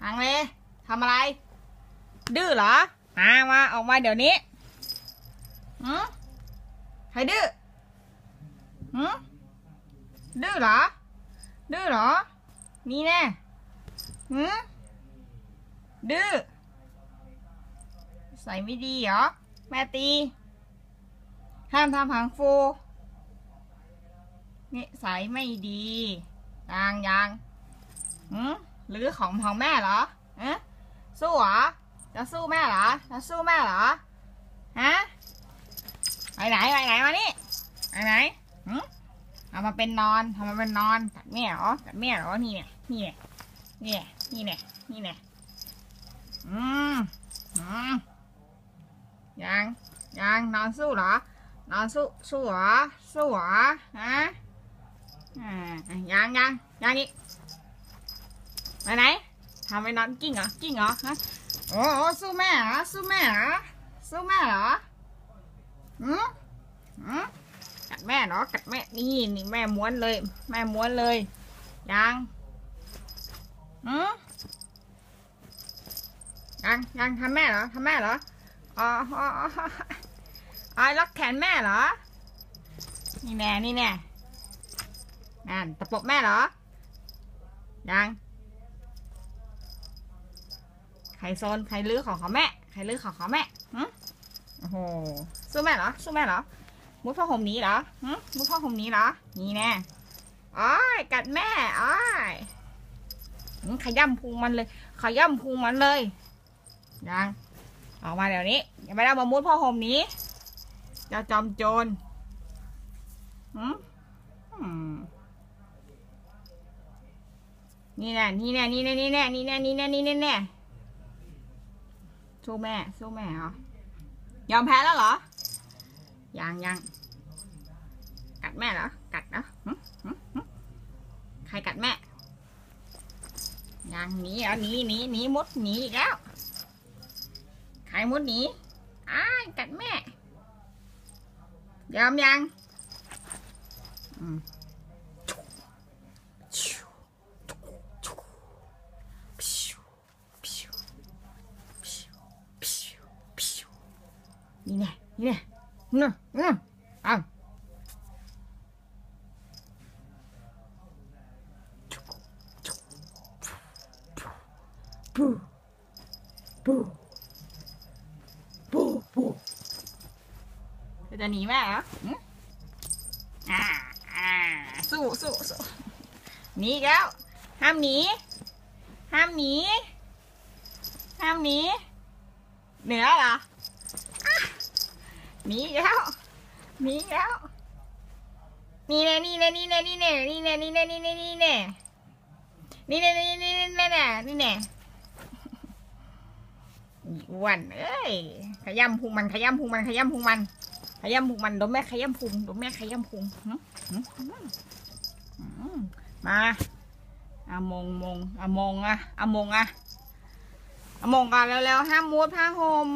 ทางเลยทำอะไร ดื้อเหรอมามาออกมาเดี๋ยวนี้หืมใครดื้อหืมดื้อเหรอ ดื้อเหรอ นี่แน่หืมดื้อ ใส่ไม่ดีเหรอ แม่ตี ห้ามทำหางฟูนี่ใส่ไม่ดียางยางหืม หรือของของแม่เหรอฮะสู้เหรอจะสู้แม่เหรอจะสู้แม่เหรอฮะไปไหนไปไหนมานี่ไปไหนหืมเอามาเป็นนอนทำมาเป็นนอนกัดแม่เหรอกัดแม่เหรอนี่เนี่ยนี่เนี่ยนี่เนี่ยนี่เนี่ยนี่เนี่ยอืมอืมยังยังนอนสู้เหรอนอนสู้สู้เหรอสู้เหรอฮะอ่ายังยังยังอีก ไปไหนทำไปนอนกิ้งเหรอ กิ้งเหรอฮะโอ้โสู้แม่เหรอ สู้แม่เหรอ สู้แม่เหรอหืมหืมกัดแม่เหรอกัดแม่นี่นี่แม่ม้วนเลย แม่ม้วนเลย ยังหืมยังยังทำแม่เหรอทำแม่เหรอ อ๋ออ๋ออ๋ออ๋อล็อกแขนแม่เหรอ นี่แน่นี่แน่นั่นตะปบแม่เหรอ ยัง ใครโซนใครลื้อของเของแม่ใครลื้อของเของแม่หึโอ้โหสู้แม่เหรอสู้แม่เหรอมุดผ้าห่มหนี้เหรอหึมุดผ้าห่มหนี้เหรอนี่แน่อ้อยกัดแม่อ้อยขย้ำพุงมันเลยขย้ำพุงมันเลยยังออกมาเดี๋ยวนี้อย่าไปเอามามุดผ้าห่มหนี้เจ้าจอมโจรหืมอืมนี่แน่นี่แน่นี่แน่นี่แน่นี่แน่นี่แน่นี่แน่นี่แน่ สู้แม่ สู้แม่เหรอ ยอมแพ้แล้วเหรอ ยังยังกัดแม่เหรอ กัดนะหึหึหึใครกัดแม่ ยังหนีเหรอหนีหนีหนีมุดหนีอีกแล้ว ใครมุดหนีอ้ากัดแม่ ยอมยัง อืม นี่แน่นี่แน่นี่นี่เอาปูปูปูปูจะหนีแม่เหรอหึอ่าอ่าสู้สู้สู้หนีอีกแล้ว ห้ามหนี ห้ามหนี ห้ามหนี เหนือเหรอ หนีแล้วหนีแล้ว นี่แน่นี่แน่นี่แน่นี่แน่นี่แน่นี่แน่นี่แน่นี่แน่นี่แน่นี่แน่นี่แน่นี่แน่อ้วนเอ้ย ขย้ำพุงมัน ขย้ำพุงมัน ขย้ำพุงมัน ขย้ำพุงมันดนแม่ขย้ำพุงดนแม่ขย้ำพุงมาอามงมงอามงอะอามงอะอามงกันแล้วๆห้ามมุดผ้าห่ม